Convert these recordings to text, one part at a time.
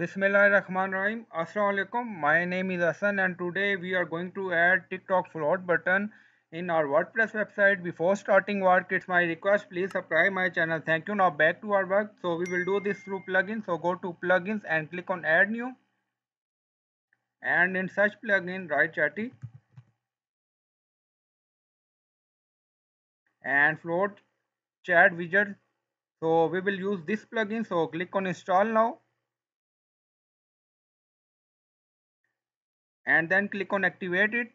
Bismillahirrahmanirrahim. Assalamualaikum. My name is Hassan and today we are going to add TikTok float button in our WordPress website. Before starting work, it's my request please subscribe my channel. Thank you. Now back to our work. So we will do this through plugins. So go to plugins and click on add new. And in search plugin, write Chaty. And float chat widget. So we will use this plugin. So click on install now. And then click on activate it.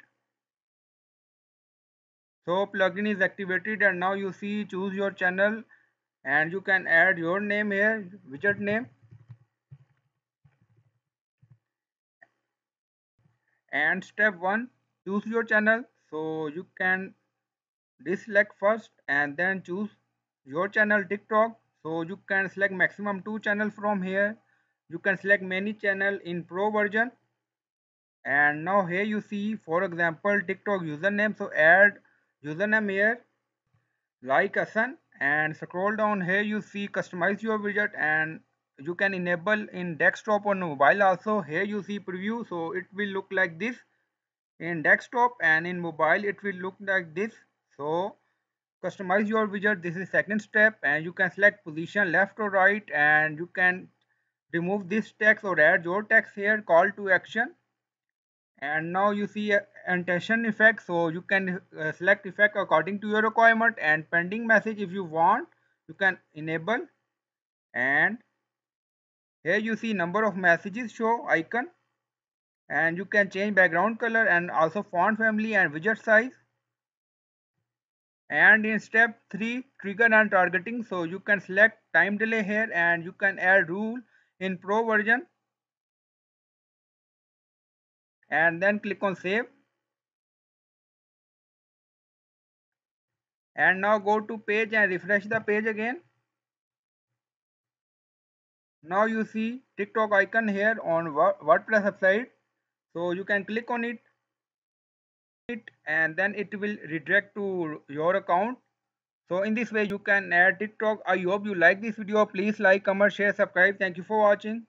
So plugin is activated and now you see choose your channel and you can add your name here widget name. And step one choose your channel. So you can deselect first and then choose your channel tiktok. So you can select maximum two channel from here. You can select many channel in pro version and now here you see for example tiktok username. So add username here like Hassan and scroll down. Here you see customize your widget and you can enable in desktop or mobile also. Here you see preview. So it will look like this. In desktop and in mobile it will look like this. So customize your widget. This is second step. And you can select position left or right. And you can remove this text or add your text here. Call to action and now you see annotation effect so you can uh, select effect according to your requirement and pending message if you want you can enable. And here you see number of messages show icon. And you can change background color and also font family and widget size. And in step 3 trigger and targeting so you can select time delay here and you can add rule in pro version and then click on save. And now go to page and refresh the page again. Now you see tiktok icon here on wordpress website. So you can click on it it. And then it will redirect to your account. So in this way you can add tiktok. I hope you like this video. Please like comment share subscribe. Thank you for watching